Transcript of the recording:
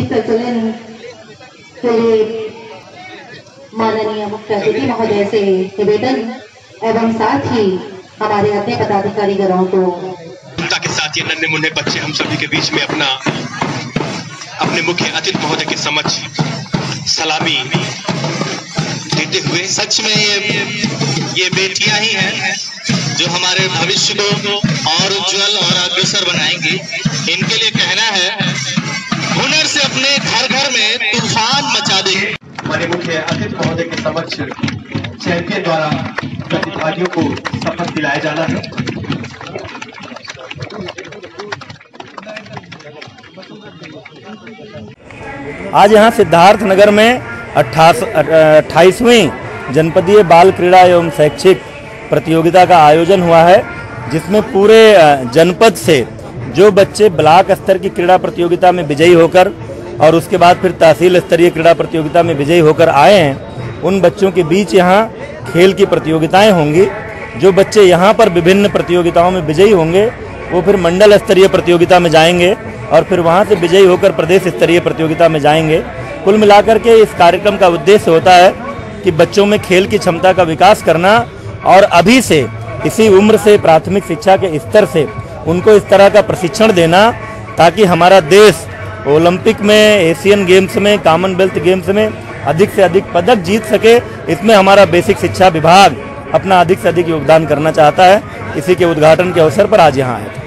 संचलन के लिए माननीय मुख्य अतिथि महोदय से निवेदन एवं साथ ही हमारे अन्य पदाधिकारी गणों को के साथ ये नन्हे मुन्ने बच्चे हम सभी के बीच में अपना, अपने मुख्य अतिथि महोदय के समक्ष सलामी देते हुए सच में ये ये बेटियाँ ही हैं जो हमारे भविष्य को और उज्जवल और अग्रसर बनाएँगी। इनके लिए अपने घर घर में तूफ़ान मचा देंगे हमारे मुख्य अतिथि महोदय के समक्ष चैंपियन द्वारा प्रतिभागियों को शपथ दिलाया जाना है। आज यहाँ सिद्धार्थ नगर में अट्ठाईसवीं जनपदीय बाल क्रीड़ा एवं शैक्षिक प्रतियोगिता का आयोजन हुआ है जिसमें पूरे जनपद से जो बच्चे ब्लॉक स्तर की क्रीड़ा प्रतियोगिता में विजयी होकर और उसके बाद फिर तहसील स्तरीय क्रीड़ा प्रतियोगिता में विजयी होकर आए हैं। उन बच्चों के बीच यहाँ खेल की प्रतियोगिताएँ होंगी। जो बच्चे यहाँ पर विभिन्न प्रतियोगिताओं में विजयी होंगे, वो फिर मंडल स्तरीय प्रतियोगिता में जाएँगे और फिर वहाँ से विजयी होकर प्रदेश स्तरीय प्रतियोगिता में जाएँगे। कुल मिलाकर के इस कार्यक्रम का उद्देश्य होता है कि बच्चों में खेल की क्षमता का विकास करना और अभी से, इसी उम्र से, प्राथमिक शिक्षा के स्तर से उनको इस तरह का प्रशिक्षण देना ताकि हमारा देश ओलंपिक में, एशियन गेम्स में, कॉमनवेल्थ गेम्स में अधिक से अधिक पदक जीत सके, इसमें हमारा बेसिक शिक्षा विभाग अपना अधिक से अधिक योगदान करना चाहता है। इसी के उद्घाटन के अवसर पर आज यहाँ आए थे।